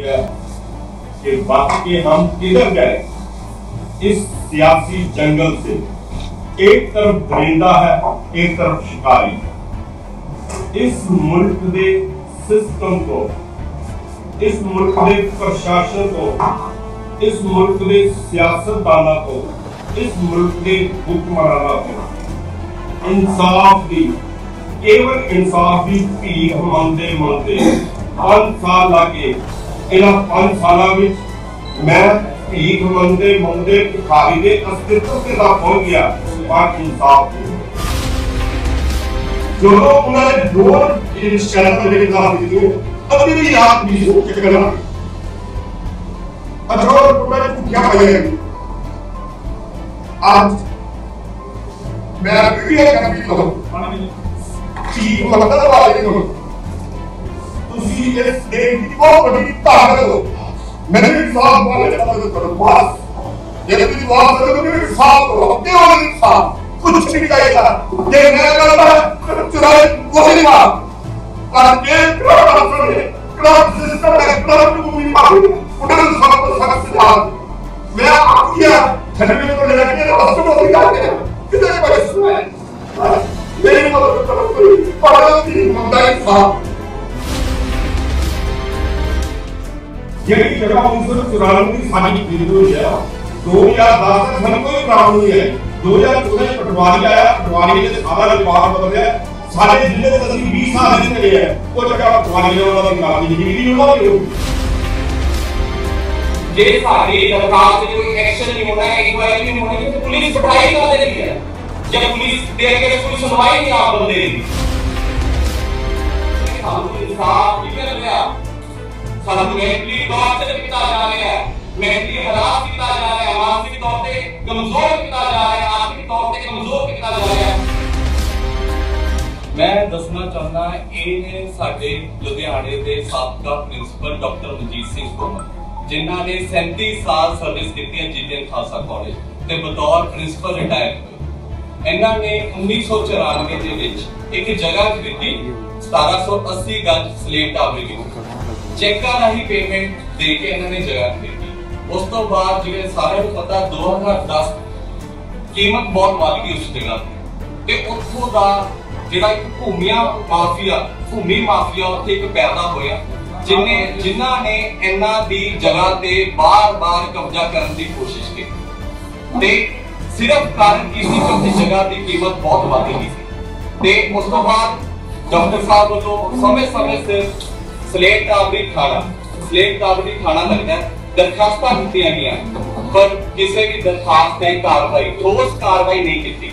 किया कि बाकी हम किधर गए? इस सियासी जंगल से। एक तरफ़ दरिंदा है, एक तरफ़ शिकारी इस मुल्क दे सिस्टम को, इस मुल्क दे प्रशासन को, इस मुल्क दे सियासतदाना को, इस मुल्क दे हुक्मराना को, इंसाफ दी। केवल इंसाफ दी भीख मंगते मंगते पाँच साल लागे। ਇਹਨਾਂ 5 ਸਾਲਾਂ ਵਿੱਚ ਮੈਂ ਭੀਖ ਮੰਗਦੇ ਮੰਗਦੇ ਭਿਖਾਰੀ ਦੇ ਅਸਤਿਤਵ ਤੇ ਦਾ ਪਹੁੰਚ ਗਿਆ ਪਰ ਇਨਸਾਫ ਨਹੀਂ ਜਦੋਂ ਉਹਨਾਂ ਨੇ ਦੋ ਜਿਹੜੀ ਸ਼ਿਕਾਇਤਾਂ ਦੇ ਖਿਲਾਫ ਦਿੱਤੀਆਂ ਕਦੇ ਵੀ ਆਪ ਨਹੀਂ ਸੋਚ ਕੇ ਕਰਨਾ ਅਜੋ ਉਹਨਾਂ ਨੇ ਕੀ ਪਾਇਆ ਅੱਜ ਮੈਂ ਵੀਡੀਓ ਕਰ ਵੀ ਲਓ ਕੀ ਮਤਲਬ ਵਾਲੇ ਨੂੰ ਤੁਸੀਂ ਇਸ ਦੇਸ਼ ਦੀ ਬਹੁਤ ਵੱਡੀ ਤਾਕਤ ਹੋ ਮੈਨੂੰ ਇਨਸਾਫ ਵਾਲੇ ਦਾ ਮਦਦ ਕਰੋ ਬਸ ਜੇ ਤੁਸੀਂ ਬਾਤ ਕਰੋ ਤਾਂ ਮੈਨੂੰ ਇਨਸਾਫ ਕਰੋ ਅੱਗੇ ਵਾਲੇ ਇਨਸਾਫ ਕੁਝ ਨਹੀਂ ਚਾਹੀਦਾ ਜੇ ਮੈਂ ਕਰਦਾ ਚੁਰਾਏ ਕੋਈ ਨਹੀਂ ਮਾਰ ਪਰ ਇਹ ਕਰੋੜ ਕਰੋੜ ਕਰੋੜ ਸਿਸਟਮ ਹੈ ਕਰੋੜ ਨੂੰ ਵੀ ਮਾਰ ਉਹਨਾਂ ਨੂੰ ਸਭ ਤੋਂ ਸਖਤ ਸਜ਼ਾ ਮੈਂ ਆਖਿਆ ਖੰਡੇ ਤੋਂ ਲੈ ਕੇ ਰਸਤੇ ਤੋਂ ਹੀ ਕਿਤੇ ਕੋਈ ਸੁਣਾਏ ਮੇਰੀ ਮਦਦ ਕਰੋ ਪਰ ਦੀ ਜਿਹੜੀ ਜਗ੍ਹਾ 1994 ਦੀ ਸਾਡੀ ਖਰੀਦ ਹੋਈ ਹੈ 2010 ਤੱਕ ਸਾਨੂੰ ਕੋਈ ਪ੍ਰੋਬਲਮ ਨਹੀਂ ਹੈ 2014 ਚ ਪਟਵਾਰੀ ਆਇਆ ਪਟਵਾਰੀ ਨੇ ਸਾਰਾ ਰਿਕਾਰਡ ਬਦਲਿਆ ਸਾਡੇ ਜ਼ਿਲ੍ਹੇ ਵਿੱਚ ਅਸੀਂ 20 ਸਾਲ ਰਹਿ ਗਏ ਹੈ ਉਹ ਜਗ੍ਹਾ ਪਟਵਾਰੀ ਨੇ ਉਹਨਾਂ ਦੀ ਨਾਮ ਦੀ ਜ਼ਿੰਦਗੀ ਉਹਨਾਂ ਦੀ ਹੋਊਗੀ ਜੇ ਸਾਡੀ ਦਰਖਾਸਤ ਤੇ ਕੋਈ ਐਕਸ਼ਨ ਨਹੀਂ ਹੋਣਾ ਹੈ ਇਨਕੁਆਇਰੀ ਨਹੀਂ ਹੋਣੀ ਤਾਂ ਪੁਲਿਸ ਬਿਠਾਈ ਕਰ ਦੇਣੀ ਹੈ ਜੇ ਪੁਲਿਸ ਦੇ ਅੱਗੇ ਕੋਈ ਸੁਣਵਾਈ ਨਹੀਂ ਆਪ ਬੰਦੇ ਦੀ ਸਾਨੂੰ ਇਨਸਾਫ ਨਹੀਂ ਮਿਲ ਰਿਹਾ ਸਾਨੂੰ ਮੈਂਟਲੀ ਟੌਰਚਰ ਕੀਤਾ ਜਾ ਰਿਹਾ ਹੈ। ਮੈਂਟਲੀ ਹਰਾਸ ਕੀਤਾ ਜਾ ਰਿਹਾ ਹੈ ਮਾਨਸਿਕ ਤੌਰ ਤੇ ਕਮਜ਼ੋਰ ਕੀਤਾ ਜਾ ਰਿਹਾ ਹੈ। ਆਰਥਿਕ ਤੌਰ ਤੇ ਕਮਜ਼ੋਰ ਕੀਤਾ ਜਾ ਰਿਹਾ ਹੈ। ਮੈਂ ਦੱਸਣਾ ਚਾਹੁੰਦਾ ਇਹ ਨੇ ਸਾਡੇ ਲੁਧਿਆਣੇ ਦੇ ਸਾਬਕਾ ਪ੍ਰਿੰਸੀਪਲ ਡਾਕਟਰ ਮਨਜੀਤ ਸਿੰਘ ਕੋਮਲ ਜਿਨ੍ਹਾਂ ਨੇ 37 ਸਾਲ ਸਰਵਿਸ ਕੀਤੀ ਹੈ ਜੀਤਨ ਖਾਲਸਾ ਕਾਲਜ ਤੇ ਬਤੌਰ ਪ੍ਰਿੰਸੀਪਲ ਰਿਟਾਇਰ ਹੋਏ। ਇਹਨਾਂ ਨੇ 1994 ਦੇ ਵਿੱਚ ਇੱਕ ਜਗ੍ਹਾ ਖਰੀਦੀ 1780 ਗੰਜ ਸਲੇਮ ਟਾਵਰ ਚੈੱਕਾਂ ਰਾਹੀਂ ਪੇਮੈਂਟ ਦੇ ਕੇ ਇਹਨਾਂ ਨੇ ਜਗ੍ਹਾ ਖਰੀਦੀ ਉਸ ਤੋਂ ਬਾਅਦ ਜਿਵੇਂ ਸਾਰਿਆਂ ਨੂੰ ਪਤਾ 2010 ਕੀਮਤ ਬਹੁਤ ਵੱਧ ਗਈ ਉਸ ਜਗ੍ਹਾ ਤੇ। ਉੱਥੋਂ ਦਾ ਜਿਹੜਾ ਇੱਕ ਭੂਮੀਆ ਮਾਫੀਆ, ਭੂਮੀ ਮਾਫੀਆ ਉੱਥੇ ਇੱਕ ਪੈਦਾ ਹੋਇਆ, ਜਿਨੇ, ਜਿਨ੍ਹਾਂ ਨੇ ਇਹਨਾਂ ਦੀ ਜਗ੍ਹਾ ਤੇ ਬਾਰ-ਬਾਰ ਕਬਜ਼ਾ ਕਰਨ ਦੀ ਕੋਸ਼ਿਸ਼ ਕੀਤੀ। ਤੇ ਸਿਰਫ ਕਾਰਨ ਕੀ ਸੀ? ਕਿ ਉਸ ਜਗ੍ਹਾ ਦੀ ਕੀਮਤ ਬਹੁਤ ਵੱਧ ਗਈ ਸੀ। ਤੇ ਉਸ ਤੋਂ ਬਾਅਦ ਡਾਕਟਰ ਸਾਹਿਬ ਵੱਲੋਂ ਸਮੇਂ-ਸਮੇਂ ਸਿਰ ਸਲੇਟ ਟਾਵਰੀ ਖਾਣਾ ਸਲੇਟ ਟਾਵਰੀ ਖਾਣਾ ਲੱਗਦਾ ਹੈ, ਦਰਖਾਸਤਾਂ ਦਿੱਤੀਆਂ ਗਈਆਂ। ਪਰ ਕਿਸੇ ਵੀ ਦਰਖਾਸਤ ਤੇ ਕਾਰਵਾਈ, ਠੋਸ ਕਾਰਵਾਈ ਨਹੀਂ ਕੀਤੀ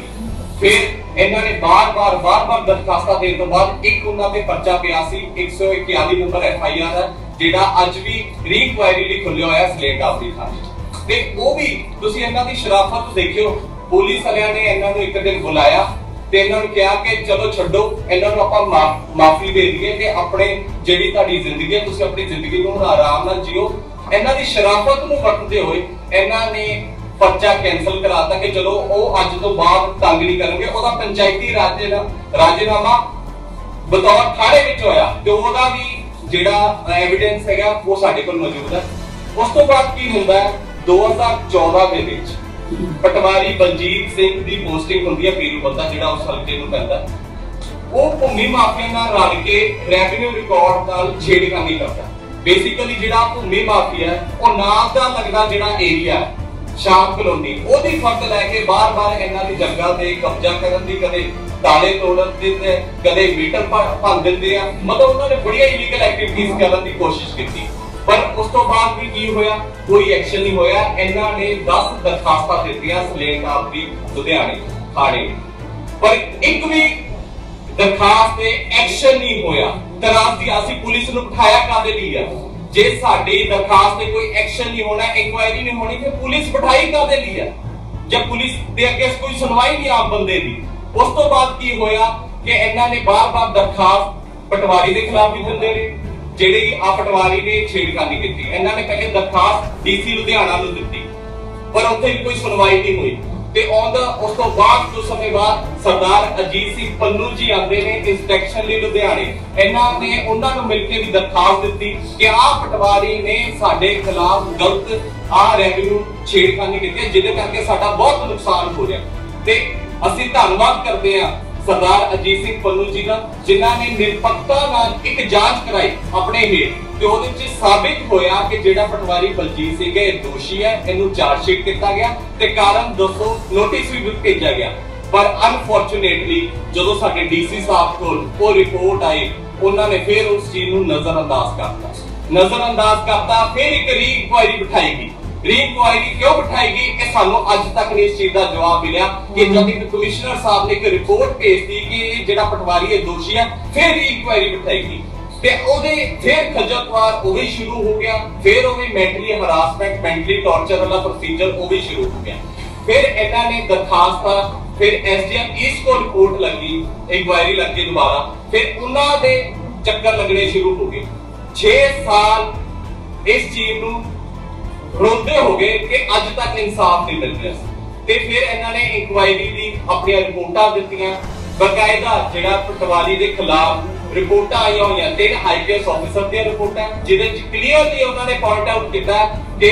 ਫਿਰ ਇਹਨਾਂ ਨੇ ਬਾਰ-ਬਾਰ ਬਾਰ-ਬਾਰ ਦਰਖਾਸਤਾਂ ਦੇਣ ਤੋਂ ਬਾਅਦ ਇੱਕ ਉਹਨਾਂ ਤੇ ਪਰਚਾ ਪਿਆ ਸੀ 141 ਨੰਬਰ ਐਫ ਆਈ ਆਰ ਹੈ, ਜਿਹੜਾ ਅੱਜ ਵੀ ਰੀਕੁਆਇਰੀ ਲਈ ਖੁੱਲਿਆ ਹੋਇਆ ਸਲੇਟ ਟਾਵਰੀ ਖਾਣੇ ਤੇ ਉਹ ਵੀ ਤੁਸੀਂ ਇਹਨਾਂ ਦੀ ਸ਼ਰਾਫਤ ਦੇਖਿਓ, ਪੁਲਿਸ ਵਾਲਿਆਂ ਨੇ ਇਹਨਾਂ ਨੂੰ ਇੱਕ ਦਿਨ ਬੁਲਾਇਆ ਤੇ ਇਹਨਾਂ ਨੂੰ ਕਿਹਾ ਕਿ ਚਲੋ ਛੱਡੋ, ਇਹਨਾਂ ਨੂੰ ਆਪਾਂ ਮਾਫੀ ਦੇ ਦਈਏ ਤੇ ਆਪਣੇ ਜਿਹੜੀ ਤੁਹਾਡੀ ਜ਼ਿੰਦਗੀ ਹੈ, ਤੁਸੀਂ ਆਪਣੀ ਜ਼ਿੰਦਗੀ ਨੂੰ ਆਰਾਮ ਨਾਲ ਜੀਓ। ਇਹਨਾਂ ਦੀ ਸ਼ਰਾਫਤ ਨੂੰ ਵਰਤਦੇ ਹੋਏ ਇਹਨਾਂ ਨੇ ਪਰਚਾ ਕੈਨਸਲ ਕਰਾਤਾ ਕਿ ਚਲੋ ਉਹ ਅੱਜ ਤੋਂ ਬਾਅਦ ਤੰਗ ਨਹੀਂ ਕਰਨਗੇ। ਉਹਦਾ ਪੰਚਾਇਤੀ ਰਾਜੇ ਦਾ ਰਾਜੇਨਾਮਾ ਬਤੌਰ ਥਾਣੇ ਵਿੱਚ ਹੋਇਆ ਤੇ ਉਹਦਾ ਵੀ ਜਿਹੜਾ ਐਵੀਡੈਂਸ ਹੈਗਾ, ਉਹ ਸਾਡੇ ਕੋਲ ਮੌਜੂਦ ਹੈ। ਉਸ ਤੋਂ ਬਾਅਦ ਕੀ ਹੁੰਦਾ ਹੈ? 2014 ਦੇ ਵਿੱਚ ਪਟਵਾਰੀ ਬਲਜੀਤ ਸਿੰਘ ਦੀ ਪੋਸਟਿੰਗ ਹੁੰਦੀ ਹੈ ਪੀਰੂ ਬੰਦਾ, ਜਿਹੜਾ ਉਸ ਹਲਕੇ ਨੂੰ ਪੈਂਦਾ। ਉਹ ਭੂਮੀ ਮਾਫੀਆ ਨਾਲ ਰਲ ਕੇ ਰੈਵਨਿਊ ਰਿਕਾਰਡ ਨਾਲ ਛੇੜਖਾਨੀ ਕਰਦਾ। ਬੇਸਿਕਲੀ ਜਿਹੜਾ ਭੂਮੀ ਮਾਫੀਆ, ਉਹ ਨਾਮ ਦਾ ਲੱਗਦਾ ਜਿਹੜਾ ਏਰੀਆ ਸ਼ਾਮ ਕਲੋਨੀ। ਉਹਦੀ ਫਰਦ ਲੈ ਕੇ ਬਾਰ-ਬਾਰ ਇਹਨਾਂ ਦੀ ਜਗ੍ਹਾ ਤੇ ਕਬਜ਼ਾ ਕਰਨ ਦੀ, ਕਦੇ ਤਾਲੇ ਤੋੜਨ ਦੀ ਕਦੇ ਮੀਟਰ ਭੰਨ ਦਿੰਦੇ ਆ। ਮਤਲਬ ਉਹਨਾਂ ਨੇ ਬੜੀਆਂ ਇਲੀਗਲ ਐਕਟੀਵਿਟੀਜ਼ ਕਰਨ ਦੀ ਕੋਸ਼ਿਸ਼ ਕੀਤੀ। ਉਸ ਤੋਂ ਬਾਅਦ ਵੀ ਕੀ ਹੋਇਆ? ਕੋਈ ਐਕਸ਼ਨ ਨਹੀਂ ਹੋਇਆ। ਇਹਨਾਂ ਨੇ 10 ਦਰਖਾਸਤਾਂ ਦਿੱਤੀਆਂ ਸਲੇਟ ਆਪ ਦੀ, ਲੁਧਿਆਣੇ, ਥਾਣੇ। ਪਰ ਇੱਕ ਵੀ ਦਰਖਾਸਤ ਤੇ ਐਕਸ਼ਨ ਨਹੀਂ ਹੋਇਆ। ਤਰਾਸੀ ਅਸੀਂ ਪੁਲਿਸ ਨੂੰ ਬਿਠਾਇਆ ਕਾਦੇ ਲਈ ਆ? ਜੇ ਸਾਡੀ ਦਰਖਾਸਤ ਤੇ ਕੋਈ ਐਕਸ਼ਨ ਨਹੀਂ ਹੋਣਾ ਇਨਕੁਆਇਰੀ ਨਹੀਂ ਹੋਣੀ ਤੇ ਪੁਲਿਸ ਬਿਠਾਈ ਕਾਦੇ ਲਈ ਆ? ਜੇ ਪੁਲਿਸ ਦੇ ਅੱਗੇ ਕੋਈ ਸੁਣਵਾਈ ਨਹੀਂ ਆਪ ਬੰਦੇ ਦੀ? ਉਸ ਤੋਂ ਬਾਅਦ ਕੀ ਹੋਇਆ ਕਿ ਇਹਨਾਂ ਨੇ ਬਾਰ-ਬਾਰ ਦਰਖਾਸਤ ਪਟਵਾਰੀ ਦੇ ਖਿਲਾਫ ਵੀ ਦਿੰਦੇ ਨੇ ਜਿਹੜੀ ਆ ਪਟਵਾਰੀ ਨੇ ਛੇੜਖਾਨੀ ਕੀਤੀ, ਇਹਨਾਂ ਨੇ ਪਹਿਲੇ ਦਰਖਾਸਤ ਡੀਸੀ ਲੁਧਿਆਣਾ ਨੂੰ ਦਿੱਤੀ, ਪਰ ਉੱਥੇ ਕੋਈ ਸੁਣਵਾਈ ਨਹੀਂ ਹੋਈ। ਤੇ ਆਉਂਦਾ, ਉਸ ਤੋਂ ਬਾਅਦ, ਕੁਝ ਸਮੇਂ ਬਾਅਦ, ਸਰਦਾਰ ਅਜੀਤ ਸਿੰਘ ਪੰਨੂ ਜੀ ਆਉਂਦੇ ਨੇ ਇਨਸਪੈਕਸ਼ਨ ਲਈ ਲੁਧਿਆਣੇ। ਇਹਨਾਂ ਨੇ ਉਹਨਾਂ ਨੂੰ ਮਿਲ ਕੇ ਵੀ ਦਰਖਾਸਤ ਦਿੱਤੀ ਕਿ ਆਹ ਪਟਵਾਰੀ ਨੇ ਸਾਡੇ ਖਿਲਾਫ ਗਲਤ ਆਹ ਰੈਵਨਿਊ ਛੇੜਖਾਨੀ ਕੀਤੀ ਜਿਹਦੇ ਕਰਕੇ ਸਾਡਾ ਬਹੁਤ ਨੁਕਸਾਨ ਹੋ ਰਿਹਾ। ਤੇ ਅਸੀਂ ਧੰਨਵਾਦ ਕਰਦੇ ਹਾਂ ਸਰਦਾਰ ਅਜੀਤ ਸਿੰਘ ਪੰਨੂ ਜੀ ਦਾ, ਜਿਨ੍ਹਾਂ ਨੇ ਨਿਰਪੱਖਤਾ ਨਾਲ ਇੱਕ ਜਾਂਚ ਕਰਾਈ ਆਪਣੇ ਹੇਠ, ਤੇ ਉਹਦੇ ਵਿੱਚ ਸਾਬਿਤ ਹੋਇਆ ਕਿ ਜਿਹੜਾ ਪਟਵਾਰੀ ਬਲਜੀਤ ਸਿੰਘ ਹੈ, ਇਹ ਦੋਸ਼ੀ ਹੈ, ਇਹਨੂੰ ਚਾਰਜ ਸ਼ੀਟ ਕੀਤਾ ਗਿਆ ਤੇ ਕਾਰਨ ਦੱਸੋ ਨੋਟਿਸ ਵੀ ਭੇਜਿਆ ਗਿਆ। ਪਰ ਅਨਫੋਰਚੂਨੇਟਲੀ ਜਦੋਂ ਸਾਡੇ ਡੀਸੀ ਸਾਹਿਬ ਕੋਲ ਉਹ ਰਿਪੋਰਟ ਆਈ ਉਹਨਾਂ ਨੇ ਫਿਰ ਉਸ ਚੀਜ਼ ਨੂੰ ਨਜ਼ਰ ਅੰਦਾਜ਼ ਕਰਤਾ। ਨਜ਼ਰ ਅੰਦਾਜ਼ ਕਰਤਾ, ਫਿਰ ਇੱਕ ਰੀ ਇਨਕੁਆਇਰੀ ਬਿਠਾਈ ਗਈ। ਰੀ ਇਨਕੁਆਇਰੀ ਕਿਉਂ ਬਿਠਾਈ ਗਈ ਕਿ ਸਾਨੂੰ ਅੱਜ ਤੱਕ ਨਹੀਂ ਇਸ ਚੀਜ਼ ਦਾ ਜਵਾਬ ਮਿਲਿਆ ਕਿ ਜਦ ਇੱਕ ਕਮਿਸ਼ਨਰ ਸਾਹਿਬ ਨੇ ਇੱਕ ਰਿਪੋਰਟ ਭੇਜਤੀ ਕਿ ਇਹ ਜਿਹੜਾ ਪਟਵਾਰੀ ਹੈ ਦੋਸ਼ੀ ਹੈ ਫਿਰ ਰੀ ਇਨਕੁਆਇਰੀ ਬਿਠਾਈ ਗਈ ਤੇ ਉਹਦੇ ਫਿਰ ਖਜਤਵਾਰ ਉਹ ਵੀ ਸ਼ੁਰੂ ਹੋ ਗਿਆ ਫਿਰ ਉਹ ਵੀ ਮੈਂਟਲੀ ਹਰਾਸਮੈਂਟ ਮੈਂਟਲੀ ਟਾਰਚਰ ਵਾਲਾ ਪ੍ਰੋਸੀਜਰ ਉਹ ਵੀ ਸ਼ੁਰੂ ਹੋ ਗਿਆ। ਫਿਰ ਇਹਨਾਂ ਨੇ ਦਰਖਾਸਤਾਂ ਫਿਰ ਐਸਡੀਐਮ ਇਸ ਕੋ ਰਿਪੋਰਟ ਲੱਗੀ ਇਨਕੁਆਇਰੀ ਲੱਗੀ ਦੁਬਾਰਾ ਫਿਰ ਉਹਨਾਂ ਦੇ ਚੱਕਰ ਲੱਗਣੇ ਸ਼ੁਰੂ ਹੋ ਗਏ। 6 ਸਾਲ ਇਸ ਚੀਜ਼ ਨੂੰ ਰੋਂਦੇ ਹੋ ਕਿ ਅੱਜ ਤੱਕ ਇਨਸਾਫ ਨਹੀਂ ਮਿਲ ਰਿਹਾ। ਤੇ ਫਿਰ ਇਹਨਾਂ ਨੇ ਇਨਕੁਆਇਰੀ ਦੀ ਆਪਣੀਆਂ ਰਿਪੋਰਟਾਂ ਦਿੱਤੀਆਂ। ਬਕਾਇਦਾ ਜਿਹੜਾ ਪਟਵਾਰੀ ਦੇ ਖਿਲਾਫ ਰਿਪੋਰਟਾਂ ਆਈਆਂ ਹੋਈਆਂ, ਤਿੰਨ ਆਈਪੀਐਸ ਆਫੀਸਰ ਦੀਆਂ ਰਿਪੋਰਟਾਂ, ਜਿਹਦੇ ਵਿੱਚ ਕਲੀਅਰਲੀ ਉਹਨਾਂ ਨੇ ਪੁਆਇੰਟ ਆਊਟ ਕੀਤਾ ਕਿ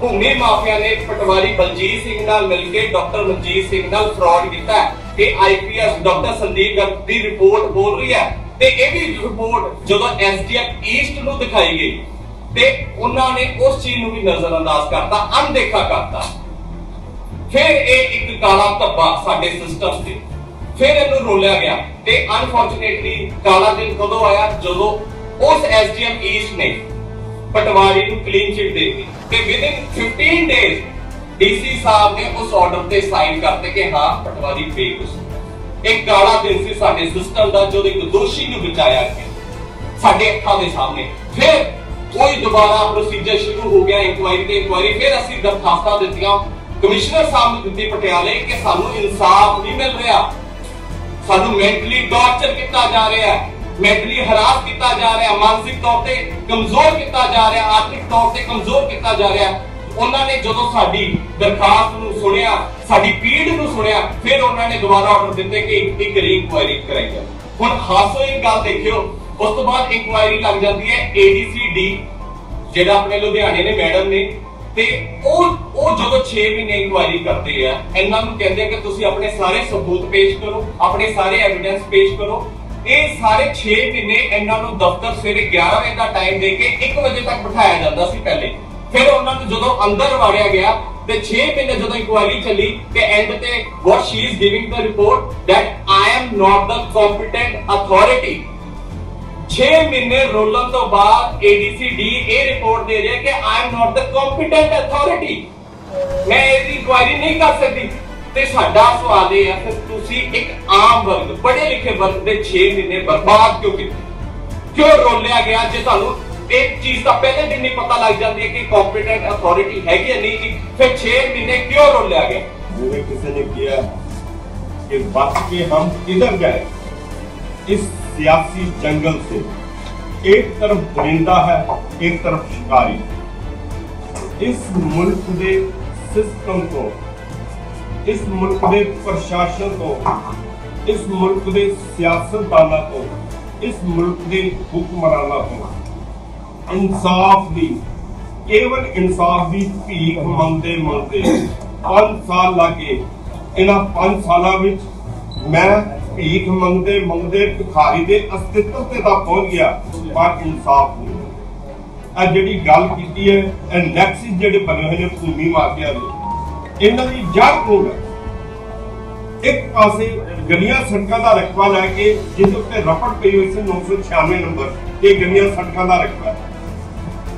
ਭੂਮੀ ਮਾਫੀਆ ਨੇ ਪਟਵਾਰੀ ਬਲਜੀਤ ਸਿੰਘ ਨਾਲ ਮਿਲ ਕੇ ਡਾਕਟਰ ਮਨਜੀਤ ਸਿੰਘ ਨਾਲ ਫਰਾਡ ਕੀਤਾ ਹੈ ਕਿ ਆਈਪੀਐਸ ਡਾਕਟਰ ਸੰਦੀਪ ਗਰਗ ਦੀ ਰਿਪੋਰਟ ਬੋਲ ਰਹੀ ਹੈ। ਤੇ ਇਹ ਵੀ ਰਿਪੋਰਟ ਜਦੋਂ ਐਸਡੀਐਫ ਈਸਟ ਨੂੰ ਦਿਖਾਈ ਗਈ ਤੇ ਉਹਨਾਂ ਨੇ ਉਸ ਚੀਜ਼ ਨੂੰ ਵੀ ਨਜ਼ਰਅੰਦਾਜ਼ ਕਰਤਾ, ਅਣਦੇਖਾ ਕਰਤਾ। ਫਿਰ ਇਹ ਇੱਕ ਕਾਲਾ ਧੱਬਾ ਸਾਡੇ ਸਿਸਟਮ ਤੇ, ਫਿਰ ਇਹਨੂੰ ਰੋਲਿਆ ਗਿਆ ਤੇ ਅਨਫੋਰਚੂਨੇਟਲੀ ਕਾਲਾ ਦਿਨ ਕਦੋਂ ਆਇਆ? ਜਦੋਂ ਉਸ ਐਸਡੀਐਮ ਈਸਟ ਨੇ ਪਟਵਾਰੀ ਨੂੰ ਕਲੀਨ ਚਿਟ ਦੇ ਦਿੱਤੀ ਤੇ ਵਿਦਿਨ 15 ਡੇਜ਼ ਡੀਸੀ ਸਾਹਿਬ ਨੇ ਉਸ ਆਰਡਰ ਤੇ ਸਾਈਨ ਕਰਤੇ ਕਿ ਹਾਂ, ਪਟਵਾਰੀ ਬੇਕਸੂਰ ਇੱਕ ਕਾਲਾ ਦਿਨ ਸੀ ਸਾਡੇ ਸਿਸਟਮ ਦਾ, ਜਦੋਂ ਇੱਕ ਦੋਸ਼ੀ ਨੂੰ ਬਚਾਇਆ ਗਿਆ ਸਾਡੇ ਅੱਖਾਂ ਦੇ ਸਾਹਮਣੇ। ਫਿਰ ਕੋਈ ਦੁਬਾਰਾ ਪ੍ਰੋਸੀਜਰ ਸ਼ੁਰੂ ਹੋ ਗਿਆ ਇਨਕੁਆਇਰੀ ਤੇ ਇਨਕੁਆਇਰੀ ਫਿਰ ਅਸੀਂ ਦਰਖਾਸਤਾਂ ਦਿੱਤੀਆਂ। ਕਮਿਸ਼ਨਰ ਸਾਹਿਬ ਨੂੰ ਦਿੱਤੀ ਪਟਿਆਲੇ ਕਿ ਸਾਨੂੰ ਇਨਸਾਫ ਨਹੀਂ ਮਿਲ ਰਿਹਾ। ਸਾਨੂੰ ਮੈਂਟਲੀ ਟਾਰਚਰ ਕੀਤਾ ਜਾ ਰਿਹਾ ਹੈ ਮੈਂਟਲੀ ਹਰਾਸ ਕੀਤਾ ਜਾ ਰਿਹਾ ਮਾਨਸਿਕ ਤੌਰ ਤੇ ਕਮਜ਼ੋਰ ਕੀਤਾ ਜਾ ਰਿਹਾ, ਆਰਥਿਕ ਤੌਰ ਤੇ ਕਮਜ਼ੋਰ ਕੀਤਾ ਜਾ ਰਿਹਾ ਉਹਨਾਂ ਨੇ ਜਦੋਂ ਸਾਡੀ ਦਰਖਾਸਤ ਨੂੰ ਸੁਣਿਆ, ਸਾਡੀ ਪੀੜ ਨੂੰ ਸੁਣਿਆ, ਫਿਰ ਉਹਨਾਂ ਨੇ ਦੁਬਾਰਾ ਆਰਡਰ ਦਿੱਤੇ ਕਿ ਇੱਕ ਰੀ ਇਨਕੁਆਇਰੀ ਕਰਾਈ ਜਾਵੇ। ਹੁਣ ਹਾਸੋ ਇਹ ਗੱਲ ਦੇਖਿਓ ਉਸ ਤੋਂ ਬਾਅਦ ਇਨਕੁਆਇਰੀ ਲੱਗ ਜਾਂਦੀ ਹੈ ਏਡੀਸੀਡੀ ਜਿਹੜਾ ਆਪਣੇ ਲੁਧਿਆਣੇ ਨੇ ਮੈਡਮ ਨੇ। ਤੇ ਉਹ ਉਹ ਜਦੋਂ 6 ਮਹੀਨੇ ਇਨਕੁਆਇਰੀ ਕਰਦੇ ਆ, ਇਹਨਾਂ ਨੂੰ ਕਹਿੰਦੇ ਕਿ ਤੁਸੀਂ ਆਪਣੇ ਸਾਰੇ ਸਬੂਤ ਪੇਸ਼ ਕਰੋ, ਆਪਣੇ ਸਾਰੇ ਐਵੀਡੈਂਸ ਪੇਸ਼ ਕਰੋ। ਇਹ ਸਾਰੇ 6 ਮਹੀਨੇ ਇਹਨਾਂ ਨੂੰ ਦਫ਼ਤਰ ਸਵੇਰੇ 11 ਵਜੇ ਦਾ ਟਾਈਮ ਦੇ ਕੇ 1 ਵਜੇ ਤੱਕ ਬਿਠਾਇਆ ਜਾਂਦਾ ਸੀ ਪਹਿਲੇ। ਫਿਰ ਉਹਨਾਂ ਨੂੰ ਜਦੋਂ ਅੰਦਰ ਵਾੜਿਆ ਗਿਆ, ਤੇ 6 ਮਹੀਨੇ ਜਦੋਂ ਇਨਕੁਆਇਰੀ ਚੱਲੀ ਤੇ ਐਂਡ ਤੇ what she is giving the report that I am not the competent authority 6 ਮਹੀਨੇ ਰੋਲਣ ਤੋਂ ਬਾਅਦ ADCD ਇਹ ਰਿਪੋਰਟ ਦੇ ਰਿਹਾ ਕਿ I am not the competent authority ਮੈਂ ਇਹਦੀ ਇਨਕੁਆਇਰੀ ਨਹੀਂ ਕਰ ਸਕਦੀ। ਤੇ ਸਾਡਾ ਸਵਾਲ ਇਹ ਹੈ ਕਿ ਤੁਸੀਂ ਇੱਕ ਆਮ ਵਰਗ, ਪੜ੍ਹੇ ਲਿਖੇ ਵਰਗ ਦੇ 6 ਮਹੀਨੇ ਬਰਬਾਦ ਕਿਉਂ ਕੀਤੇ? ਕਿਉਂ ਰੋਲਿਆ ਗਿਆ? ਜੇ ਤੁਹਾਨੂੰ ਇੱਕ ਚੀਜ਼ ਦਾ ਪਹਿਲੇ ਦਿਨ ਨਹੀਂ ਪਤਾ ਲੱਗ ਜਾਂਦੀ ਹੈ ਕਿ ਕੰਪੀਟੈਂਟ ਅਥਾਰਟੀ ਹੈਗੀ ਜਾਂ ਨਹੀਂ ਫਿਰ 6 ਮਹੀਨੇ ਕਿਉਂ ਰੋਲਿਆ ਗਿਆ? ਜਿਵੇਂ ਕਿਸੇ ਨੇ ਕਿਹਾ ਕਿ ਵਾਕਈ ਹਮ ਕਿਧਰ ਗਏ? ਇਸ सियासी जंगल से एक तरफ दरिंदा है एक तरफ शिकारी इस मुल्क के सिस्टम को इस मुल्क के प्रशासन को इस मुल्क के सियासतदाना को इस मुल्क के हुक्मराना को इंसाफ की केवल इंसाफ की भीख मंगते मंगते 5 साल लागे इन्होंने 5 सालों में मैं ਭੀਖ ਮੰਗਦੇ ਮੰਗਦੇ ਭਿਖਾਰੀ ਦੇ ਅਸਤਿਤਵ ਤੇ ਤਾਂ ਪਹੁੰਚ ਗਿਆ, ਪਰ ਇਨਸਾਫ ਨਹੀਂ। ਆ ਜਿਹੜੀ ਗੱਲ ਕੀਤੀ ਹੈ, ਇਹ ਨੈਕਸਿਸ ਜਿਹੜੇ ਬਣੇ ਹੋਏ ਨੇ ਭੂਮੀ ਮਾਫੀਆ ਦੇ। ਇਹਨਾਂ ਦੀ ਜੜ ਕੋਲ ਇੱਕ ਪਾਸੇ ਗਲੀਆਂ ਸੜਕਾਂ ਦਾ ਰਕਬਾ ਲੈ ਕੇ ਜਿਹਦੇ ਉੱਤੇ ਰਫੜ ਪਈ ਹੋਈ ਸੀ 996 ਨੰਬਰ ਇਹ ਗਲੀਆਂ ਸੜਕਾਂ ਦਾ ਰਕਬਾ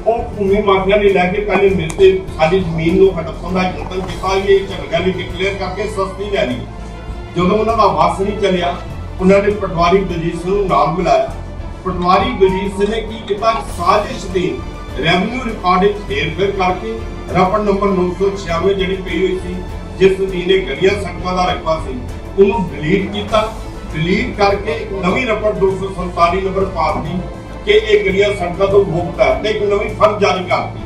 ਉਹ ਭੂਮੀ ਮਾਫੀਆ ਨੇ ਲੈ ਕੇ ਪਹਿਲੇ ਮਿਲਤੇ ਸਾਡੀ ਜ਼ਮੀਨ ਨੂੰ ਹੜਪਣ ਦਾ ਯਤਨ ਕੀਤਾ, ਇਹ ਝਗੜਾ ਵੀ ਡਿਕਲੇਅਰ ਕਰਕੇ ਸਸਤੀ ਲੈ ਲਈ। ਜਦੋਂ ਉਹਨਾਂ ਦਾ ਵਾਸ ਨਹੀਂ ਚੱਲਿਆ, ਉਹਨਾਂ ਨੇ ਪਟਵਾਰੀ ਬਲਜੀਤ ਸਿੰਘ ਨੂੰ ਨਾਲ ਮਿਲਾਇਆ। ਪਟਵਾਰੀ ਬਲਜੀਤ ਸਿੰਘ ਨੇ ਕੀ ਕੀਤਾ? ਸਾਜ਼ਿਸ਼ ਦੀ ਰੈਵਨਿਊ ਰਿਕਾਰਡ ਵਿੱਚ ਫੇਰ ਕਰਕੇ ਰਫੜ ਨੰਬਰ 996 ਜਿਹੜੀ ਪਈ ਹੋਈ ਸੀ, ਜਿਸ ਦੀ ਨੇ ਗਲੀਆਂ ਸੜਕਾਂ ਦਾ ਰਕਬਾ ਸੀ, ਉਹਨੂੰ ਡਿਲੀਟ ਕੀਤਾ। ਡਿਲੀਟ ਕਰਕੇ ਇੱਕ ਨਵੀਂ ਰਫੜ 247 ਨੰਬਰ ਪਾਤੀ ਕਿ ਇਹ ਗਲੀਆਂ ਸੜਕਾਂ ਤੋਂ ਮੁਕਤ ਹੈ ਤੇ ਇੱਕ ਨਵੀਂ ਫਰਜ਼ ਜਾਰੀ ਕਰਤੀ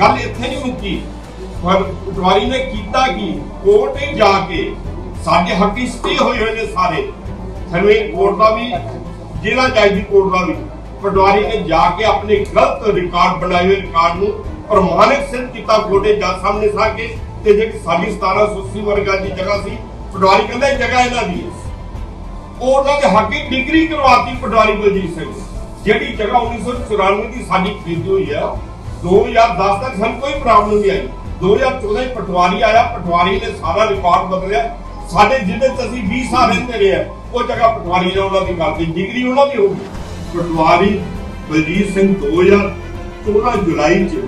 ਗੱਲ ਇੱਥੇ ਨਹੀਂ ਮੁੱਕੀ। ਪਰ ਪਟਵਾਰੀ ਨੇ ਕੀਤਾ ਕਿ? ਕੋਰਟ ਜਾ ਕੇ ਸਾਡੇ ਹੱਕੀ ਸਟੇ ਹੋਏ ਹੋਏ ਨੇ ਸਾਰੇ। ਸਾਨੂੰ ਇਹ ਕੋਰਟ ਦਾ ਵੀ, ਜ਼ਿਲ੍ਹਾ ਜੱਜ ਦੀ ਕੋਰਟ ਦਾ ਵੀ ਪਟਵਾਰੀ ਨੇ ਜਾ ਕੇ ਆਪਣੇ ਗਲਤ ਰਿਕਾਰਡ ਬਣਾਏ ਹੋਏ ਰਿਕਾਰਡ ਨੂੰ ਪ੍ਰਮਾਣਿਕ ਸਿੱਧ ਕੀਤਾ ਕੋਰਟੇ ਜੱਜ ਸਾਹਮਣੇ ਸਾ ਕੇ ਤੇ ਜਿਹੜੀ ਸਾਡੀ 1780 ਵਰਗਾ ਦੀ ਜਗ੍ਹਾ ਸੀ, ਪਟਵਾਰੀ ਕਹਿੰਦਾ ਇਹ ਜਗ੍ਹਾ ਇਹਨਾਂ ਦੀ ਹੈ। ਉਹਨਾਂ ਦੇ ਹੱਕੀ ਡਿਗਰੀ ਕਰਵਾਤੀ ਪਟਵਾਰੀ ਬਲਜੀਤ ਸਿੰਘ। ਜਿਹੜੀ ਜਗ੍ਹਾ 1994 ਦੀ ਸਾਡੀ ਖਰੀਦੀ ਹੋਈ ਹੈ 2010 ਤੱਕ ਸਾਨੂੰ ਕੋਈ ਪ੍ਰੋਬਲਮ ਨਹੀਂ ਆਈ। 2014 ਚ ਪਟਵਾਰੀ ਆਇਆ, ਪਟਵਾਰੀ ਨੇ ਸਾਰਾ ਰਿਕਾਰਡ ਬਦਲਿਆ। ਸਾਡੇ ਜਿਹਦੇ ਚ ਅਸੀਂ 20 ਸਾਲ ਰਹਿੰਦੇ ਰਹੇ ਆ, ਉਹ ਜਗ੍ਹਾ ਪਟਵਾਰੀ ਨੇ ਉਹਨਾਂ ਦੀ ਕਰਤੀ ਡਿਗਰੀ ਉਹਨਾਂ ਦੀ ਹੋ ਪਟਵਾਰੀ ਬਲਜੀਤ ਸਿੰਘ 2014 ਜੁਲਾਈ ਚ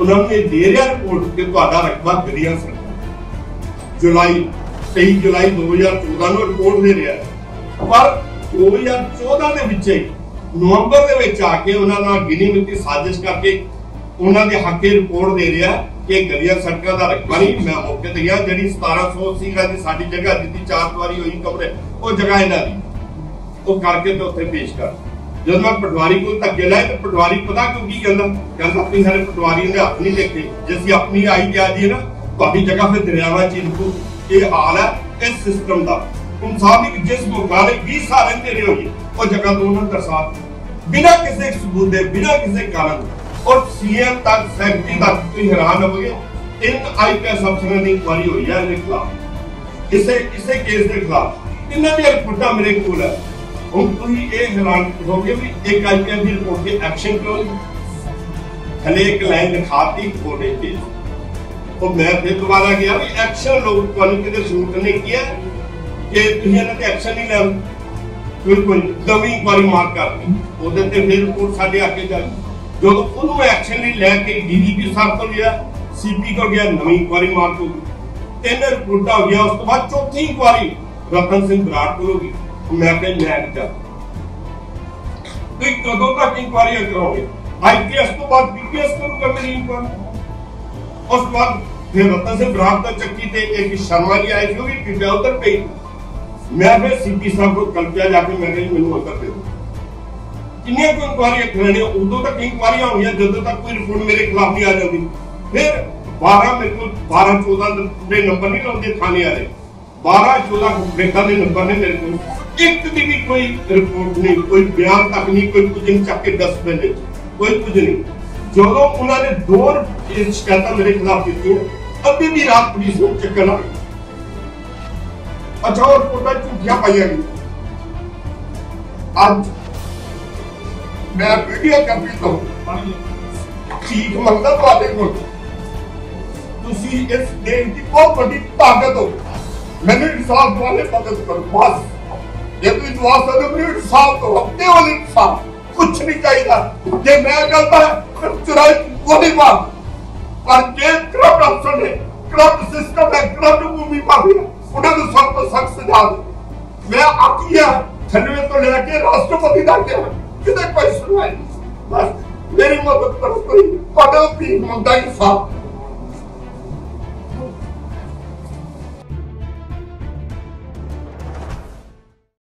ਉਹਨਾਂ ਨੇ ਦੇ ਰਿਹਾ ਰਿਪੋਰਟ ਕਿ ਤੁਹਾਡਾ ਰਕਬਾ ਗਰੀਆਂ ਸਰਕਾਰ ਜੁਲਾਈ 23 ਜੁਲਾਈ 2014 ਨੂੰ ਰਿਪੋਰਟ ਦੇ ਰਿਹਾ ਹੈ। ਪਰ 2014 ਦੇ ਵਿੱਚ ਹੀ, ਨਵੰਬਰ ਦੇ ਵਿੱਚ ਆ ਕੇ ਉਹਨਾਂ ਨਾਲ ਗਿਣੀ ਮਿੱਤੀ ਸਾਜ਼ਿਸ਼ ਕਰਕੇ ਉਹਨਾਂ ਦੇ ਹੱਕੇ ਰਿਪੋਰਟ ਦੇ ਰਿਹਾ ਕਿ ਗਲੀਆਂ ਸੜਕਾਂ ਦਾ ਰਕਬਾ ਨਹੀਂ ਮੈਂ ਮੌਕੇ ਤੇ ਗਿਆ, ਜਿਹੜੀ 1780 ਗਜ ਦੀ ਸਾਡੀ ਜਗ੍ਹਾ ਜਿੱਤੀ, ਚਾਰ ਦੀਵਾਰੀ ਹੋਈ ਕਮਰੇ, ਉਹ ਜਗ੍ਹਾ ਇਹਨਾਂ ਦੀ। ਉਹ ਕਰਕੇ ਤੇ ਉੱਥੇ ਪੇਸ਼ ਕਰ। ਜਦੋਂ ਮੈਂ ਪਟਵਾਰੀ ਕੋਲ ਧੱਕੇ ਲਾਏ ਤੇ ਪਟਵਾਰੀ ਪਤਾ ਕਿਉਂ ਕੀ ਕਹਿੰਦਾ? ਕਹਿੰਦਾ, ਆਪਣੀ ਸਾਰੇ ਪਟਵਾਰੀ ਦੇ ਹੱਥ ਨਹੀਂ ਦੇਖੇ ਜੇ ਅਸੀਂ ਆਪਣੀ ਆਈ ਜਾ ਜੀ ਨਾ, ਤੁਹਾਡੀ ਜਗ੍ਹਾ ਫਿਰ ਦਰਿਆਵਾਂ ਚ ਹੀ ਇਹ ਹਾਲ ਹੈ, ਇਸ ਸਿਸਟਮ ਦਾ। ਇਨਸਾਨ ਦੀ ਜਿਸ ਮੁਕਾਬਲੇ 20 ਸਾਲ ਰਹਿੰਦੇ ਰਹੇ ਹੋਏ ਉਹ ਜਗ੍ਹਾ ਤੋਂ ਉਹਨਾਂ ਦਰਸਾ ਬਿਨਾਂ ਕਿਸੇ ਸਬੂਤ ਦੇ, ਬਿਨਾਂ ਕਿਸੇ ਕਾਰਨ ਔਰ ਸੀਐਮ ਤੱਕ ਸੈਕਟਰੀ ਤੱਕ ਤੁਸੀਂ ਹੈਰਾਨ ਹੋਗੇ ਤਿੰਨ ਆਈਪੀਐਸ ਅਫਸਰਾਂ ਦੀ ਇਨਕੁਆਰੀ ਹੋਈ ਹੈ ਇਹਦੇ ਖਿਲਾਫ। ਇਸੇ ਇਸੇ ਕੇਸ ਦੇ ਖਿਲਾਫ। ਇਹਨਾਂ ਦੀਆਂ ਰਿਪੋਰਟਾਂ ਮੇਰੇ ਕੋਲ ਹੈ। ਹੁਣ ਤੁਸੀਂ ਇਹ ਹੈਰਾਨ ਹੋਗੇ ਵੀ ਇੱਕ ਆਈਪੀਐਸ ਦੀ ਰਿਪੋਰਟ ਤੇ ਐਕਸ਼ਨ ਕਿਉਂ ਨਹੀਂ? ਹਲੇ ਇੱਕ ਲਾਈਨ ਦਿਖਾਤੀ ਕੋਡੇ ਤੇ ਉਹ ਮੈਂ ਫਿਰ ਦੁਬਾਰਾ ਗਿਆ ਵੀ ਐਕਸ਼ਨ ਲੋਕ ਤੁਹਾਨੂੰ ਕਿਤੇ ਸੂਟ ਨੇ ਕਿਹਾ ਕਿ ਤੁਸੀਂ ਇਹਨਾਂ ਤੇ ਐਕਸ਼ਨ ਨਹੀਂ ਲੈਣ ਕੋਈ ਕੋਈ ਨਵੀਂ ਮਾਰ ਕਰਦੀ ਉਹਦੇ ਤੇ ਫਿਰ ਰਿਪੋਰਟ ਸਾਡੇ ਅੱਗੇ ਜਾਈ ਜਦੋਂ ਉਹਨੂੰ ਐਕਸ਼ਨ ਨਹੀਂ ਲੈ ਕੇ ਡੀਜੀਪੀ ਸਾਹਿਬ ਕੋਲ ਗਿਆ ਸੀਪੀ ਕੋਲ ਗਿਆ ਨਵੀਂ ਇਨਕੁਆਰੀ ਮਾਰ ਤੋਂ ਤਿੰਨ ਰਿਪੋਰਟਾਂ ਹੋ ਗਿਆ ਉਸ ਤੋਂ ਬਾਅਦ ਚੌਥੀ ਇਨਕੁਆਰੀ ਰਤਨ ਸਿੰਘ ਬਰਾੜ ਕੋਲ ਹੋ ਗਈ ਮੈਂ ਕਿਹਾ ਮੈਂ ਨਹੀਂ ਜਾ ਤੁਸੀਂ ਕਦੋਂ ਤੱਕ ਇਨਕੁਆਰੀਆਂ ਕਰੋਗੇ ਆਈਪੀਐਸ ਤੋਂ ਬਾਅਦ ਪੀਪੀਐਸ ਕਰੂਗਾ ਮੇਰੀ ਇਨਕੁਆਰੀ ਉਸ ਤੋਂ ਬਾਅਦ ਫਿਰ ਰਤਨ ਸਿੰਘ ਬਰਾੜ ਦਾ ਚੱਕੀ ਤੇ ਇੱਕ ਸ਼ਰਮਾ ਜੀ ਆਏ ਸੀ ਉਹ ਵੀ ਪਿੰਡਾਂ ਉਧਰ ਪਈ ਮੈਂ ਫਿਰ ਸੀਪੀ ਸਾਹਿਬ ਕੋਲ ਕਲਪਿਆ ਜਾ ਕੇ ਮੈਂ ਕਿਹਾ ਜੀ ਮੈਨੂੰ ਅੰਦਰ ਦੇ ਦਿਓ ਕਿੰਨੀਆਂ ਕੋਈ ਇਨਕੁਆਰੀਆਂ ਕਰਨੀਆਂ, ਉਦੋਂ ਤੱਕ ਇਨਕੁਆਰੀਆਂ ਹੋਣੀਆਂ ਜਦੋਂ ਤੱਕ ਕੋਈ ਰਿਪੋਰਟ ਮੇਰੇ ਖਿਲਾਫ ਨਹੀਂ ਆ ਜਾਂਦੀ। ਫਿਰ 12 ਮੇਰੇ ਕੋਲ 12 14 ਦੇ ਨੰਬਰ ਨਹੀਂ ਲਾਉਂਦੇ ਥਾਣੇ ਵਾਲੇ। 12 14 ਬ੍ਰੇਕਾਂ ਦੇ ਨੰਬਰ ਨੇ ਮੇਰੇ ਕੋਲ। ਇੱਕ ਦੀ ਵੀ ਕੋਈ ਰਿਪੋਰਟ ਨਹੀਂ, ਕੋਈ ਬਿਆਨ ਤੱਕ ਨਹੀਂ, ਕੋਈ ਕੁਝ ਨਹੀਂ, ਚੱਕ ਕੇ ਡਸਟਬਿਨ ਵਿੱਚ ਕੋਈ ਕੁਝ ਨਹੀਂ। ਜਦੋਂ ਉਹਨਾਂ ਨੇ ਦੋ ਸ਼ਿਕਾਇਤਾਂ ਮੇਰੇ ਖਿਲਾਫ ਕੀਤੀਆਂ, ਅੱਧੀ ਦੀ ਰਾਤ ਪੁਲਿਸ ਨੂੰ ਚੱਕਣ ਆ ਅੱਛਾ ਉਹ ਰਿਪੋਰਟਾਂ ਝੂਠੀਆਂ ਪਾਈਆਂ ਗਈਆਂ। ਅੱਜ ਮੈਂ ਵੀਡੀਓ ਕਾਪੀ ਤੋਂ ਠੀਕ ਮੰਗਦਾ ਤੁਹਾਡੇ ਕੋਲ ਤੁਸੀਂ ਇਸ ਦੇਸ਼ ਦੀ ਬਹੁਤ ਵੱਡੀ ਤਾਕਤ ਹੋ ਮੈਨੂੰ ਇਨਸਾਫ ਦਿਵਾਲੇ ਮਦਦ ਕਰੋ ਬਸ ਜੇ ਤੁਸੀਂ ਦਵਾ ਸਕਦੇ ਹੋ ਮੈਨੂੰ ਇਨਸਾਫ ਦਿਓ ਕੇਵਲ ਇਨਸਾਫ ਕੁਛ ਨਹੀਂ ਚਾਹੀਦਾ ਜੇ ਮੈਂ ਗਲਤ ਹੈ ਫਿਰ ਚੁਰਾਈ ਗੋਲੀ ਮਾਰ ਪਰ ਜੇ ਕਰਪਟ ਅਫਸਰ ਨੇ ਕਰਪਟ ਸਿਸਟਮ ਹੈ ਕਰਪਟ ਭੂਮੀ ਮਾਫੀਆ ਉਹਨਾਂ ਨੂੰ ਸਖਤ ਤੋਂ ਸਖਤ ਸਜ਼ਾ ਦਿਓ ਮੈਂ ਆਖਿਆ 96 ਤੋਂ ਲੈ ਕੇ ਰਾਸ਼ਟਰਪਤੀ ਤੱਕ ਗਿਆ ਕਿਤੇ ਕੋਈ ਸੁਣਵਾਈ ਨਹੀਂ। ਬਸ ਮੇਰੀ ਮਦਦ ਕਰੋ ਕੋਈ ਤੁਹਾਡਾ ਵੀ ਮੰਗਦਾ ਇਨਸਾਫ